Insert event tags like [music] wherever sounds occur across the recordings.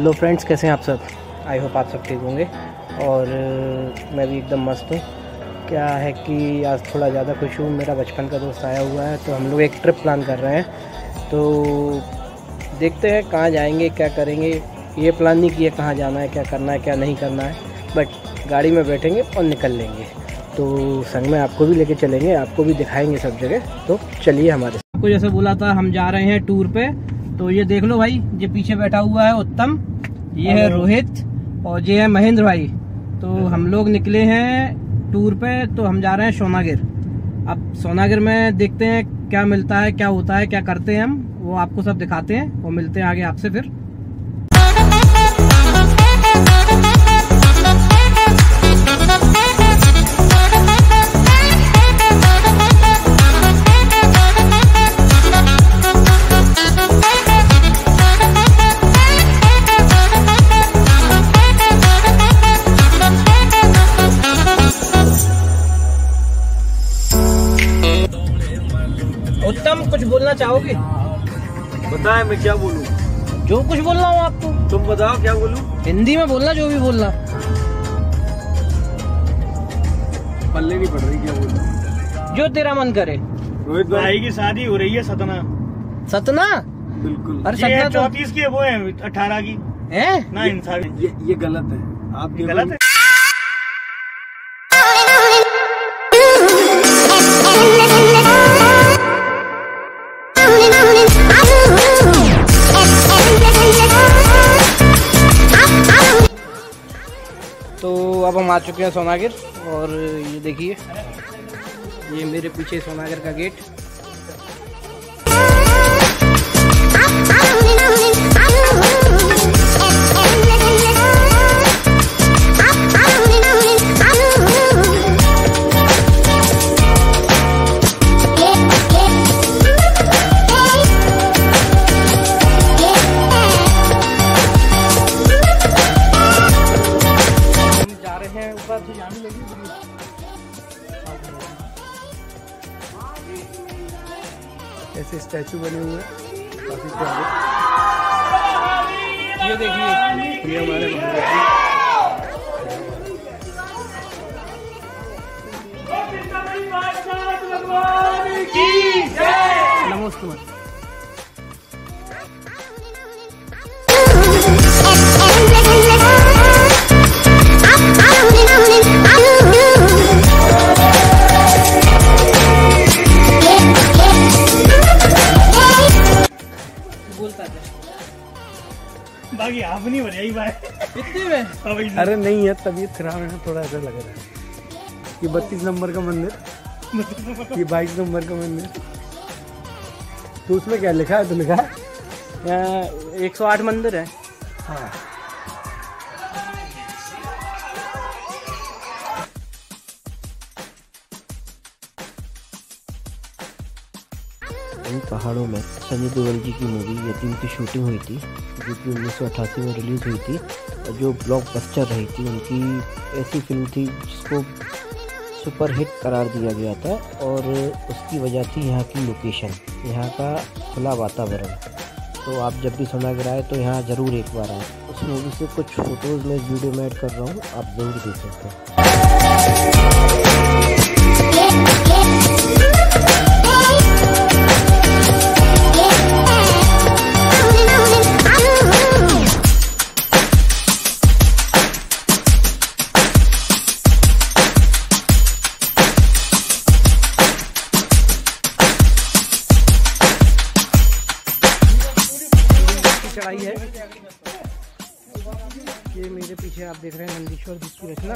Hello friends कैसे हैं आप सब? आई होप आप सब ठीक होंगे। और मैं भी एकदम मस्त हूँ। क्या है कि आज थोड़ा ज़्यादा खुश हूँ। मेरा बचपन का दोस्त आया हुआ है तो हम लोग एक ट्रिप प्लान कर रहे हैं। तो देखते हैं कहाँ जाएँगे, क्या करेंगे। ये प्लान नहीं किया कहाँ जाना है, क्या करना है, क्या नहीं करना है। बट गाड़ी में बैठेंगे और निकल लेंगे। तो संग में आपको भी लेके चलेंगे, आपको भी दिखाएँगे सब जगह। तो चलिए हमारे साथ। आपको जैसे बोला था, हम जा रहे हैं टूर पे। तो ये देख लो भाई ये पीछे बैठा हुआ है उत्तम ये है रोहित और ये है महेंद्र भाई। तो हम लोग निकले हैं टूर पे तो हम जा रहे हैं सोनागिर। अब सोनागिर में देखते हैं क्या मिलता है क्या होता है क्या करते हैं हम वो आपको सब दिखाते हैं और मिलते हैं आगे आपसे फिर। कुछ बोलना चाहोगे? बताए मैं क्या बोलूँ? जो कुछ बोलना हो आपको तुम बताओ क्या बोलूँ? हिंदी में बोलना जो भी बोलना। पल्ले नहीं पड़ रही क्या बोलूँ? जो तेरा मन करे। रोहित भाई। भाई की शादी हो रही है सतना। सतना? बिल्कुल। अरे सतना तो चौतीस की है, वो है अठारह की। है? ना इंसान। ये ये गलत है। आप गलत है? तो अब हम आ चुके हैं सोनागिर और ये देखिए, ये मेरे पीछे सोनागिर का गेट। बने हुए हैं। काफ़ी प्यारे ये देखिए ये हमारे महाराज आप नहीं रही भाई कितने में? अरे नहीं है तबीयत खराब है ना थोड़ा ऐसा लग रहा है। ये बत्तीस नंबर का मंदिर। ये बाईस नंबर का मंदिर। तो उसमें क्या लिखा है तो लिखा है? एक सौ आठ मंदिर है। हाँ। इन पहाड़ों में सनी देओल जी की मूवी यतीम की शूटिंग हुई थी, जो कि उन्नीस में रिलीज़ हुई थी, और जो ब्लॉकबस्टर रही थी, उनकी ऐसी फ़िल्म थी जिसको सुपर हिट करार दिया गया था, और उसकी वजह थी यहाँ की लोकेशन यहाँ का खुला वातावरण। तो आप जब भी सोनागर आए तो यहाँ ज़रूर एक बार आए। उस मूवी से कुछ फ़ोटोज़ मैं वीडियो में ऐड कर रहा हूँ, आप ज़रूर देख सकते हैं। चढ़ाई है। ये मेरे पीछे आप देख रहे हैं नंदीश्वर जी की रचना।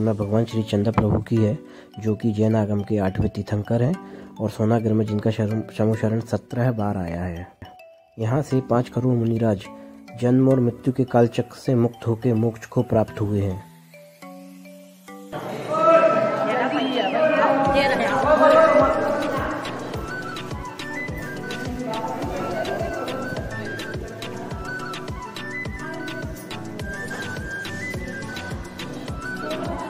प्रतिमा भगवान श्री चंद्र प्रभु की है, जो कि जैन आगम के आठवें तीर्थंकर हैं और सोनागर में जिनका शरण सत्रह बार आया है। यहाँ से पाँच करोड़ मुनिराज जन्म और मृत्यु के कालचक्र से मुक्त होकर मोक्ष को प्राप्त हुए हैं। हाँ कौन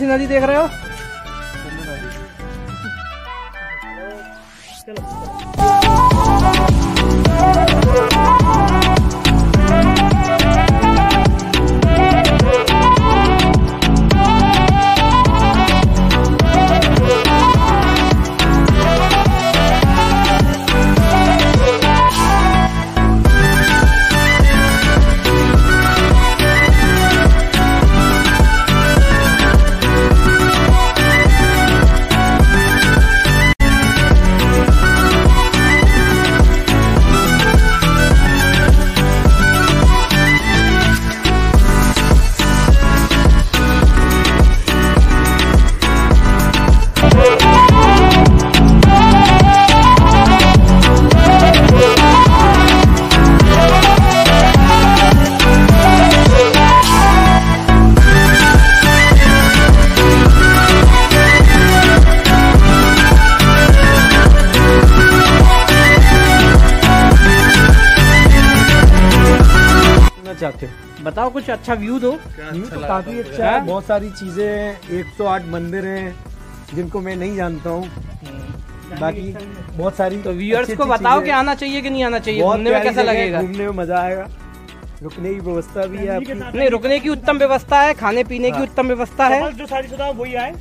सी नदी देख रहे हो चाहते हो बताओ कुछ अच्छा व्यू दो। व्यू तो काफ़ी अच्छा है। बहुत सारी चीज़ें हैं 108 मंदिर हैं जिनको मैं नहीं जानता हूँ। बाकी बहुत सारी तो व्यूअर्स को बताओ कि आना चाहिए कि नहीं आना चाहिए। घूमने में कैसा लगेगा? घूमने में मज़ा आएगा। रुकने की व्यवस्था भी है नहीं रुकने की उत्तम व्यवस्था है खाने पीने की उत्तम व्यवस्था है। जो सारी शुदा वही आए।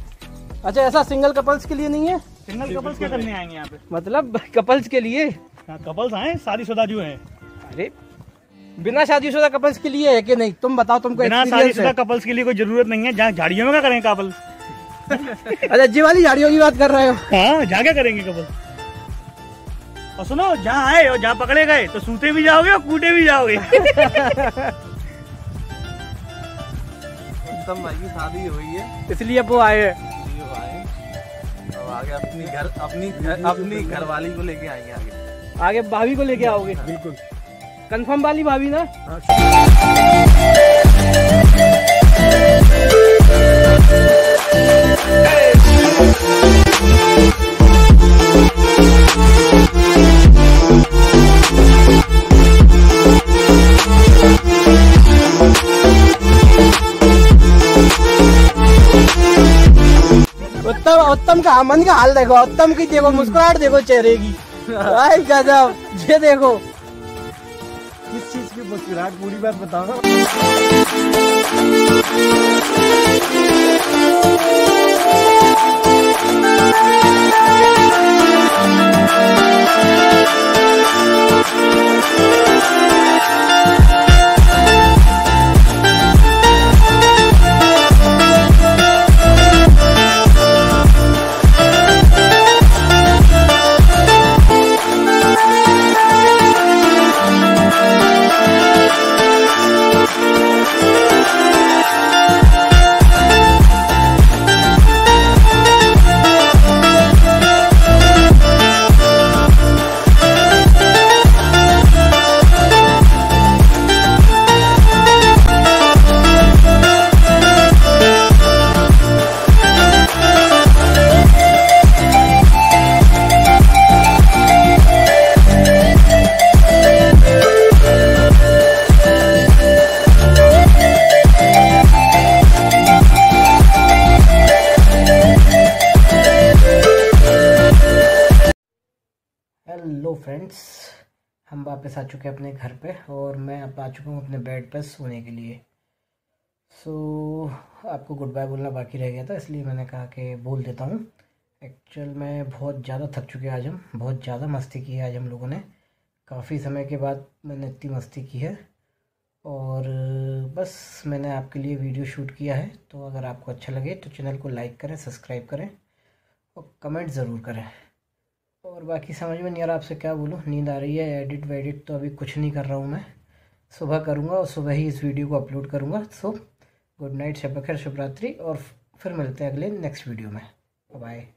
अच्छा ऐसा सिंगल कपल्स के लिए नहीं है? सिंगल कपल्स क्या करने आएँगे यहाँ पे? मतलब [laughs] कपल्स के लिए? कपल्स आए सारी शुदा जो है। अरे बिना शादीशुदा कपल्स के लिए है कि नहीं? तुम बताओ तुमको बिना सारी एक्सपीरियंस शुदा है। कपल्स के लिए कोई ज़रूरत नहीं है जहाँ झाड़ियों में क्या करेंगे कपल [laughs] अच्छा जी वाली झाड़ियों की बात कर रहे हो? हाँ जहाँ क्या करेंगे कपल और सुनो जहाँ आए और जहाँ पकड़े गए तो सूते भी जाओगे और कूटे भी जाओगे। उत्तम भाई की शादी हुई है। इसलिए वो आए हैं। आगे अपनी घर अपनी घर अपनी घरवाली को लेके आएँगे आगे। आगे भाभी को लेके आओगे? बिल्कुल। कंफर्म वाली भाभी ना? उत्तम उत्तम का मन का हाल देखो उत्तम की देखो मुस्कुराहट देखो चेहरे की। [laughs] भाई गजब ये देखो। किस चीज़ की मुस्कुराहट? पूरी बात बताओ ना फ्रेंड्स हम वापस आ चुके हैं अपने घर पे और मैं अब आ चुका हूँ अपने बेड पर सोने के लिए। सो so, आपको गुड बाय बोलना बाकी रह गया था इसलिए मैंने कहा कि बोल देता हूँ। एक्चुअल में बहुत ज़्यादा थक चुके आज हम बहुत ज़्यादा मस्ती की है आज हम लोगों ने। काफ़ी समय के बाद मैंने इतनी मस्ती की है और बस मैंने आपके लिए वीडियो शूट किया है तो अगर आपको अच्छा लगे तो चैनल को लाइक करें सब्सक्राइब करें और कमेंट ज़रूर करें। और बाकी समझ में नहीं आ रहा आपसे क्या बोलूँ। नींद आ रही है एडिट वेडिट तो अभी कुछ नहीं कर रहा हूँ मैं। सुबह करूँगा और सुबह ही इस वीडियो को अपलोड करूँगा। सो गुड नाइट शब खैर शुभरात्रि और फिर मिलते हैं अगले नेक्स्ट वीडियो में। बाय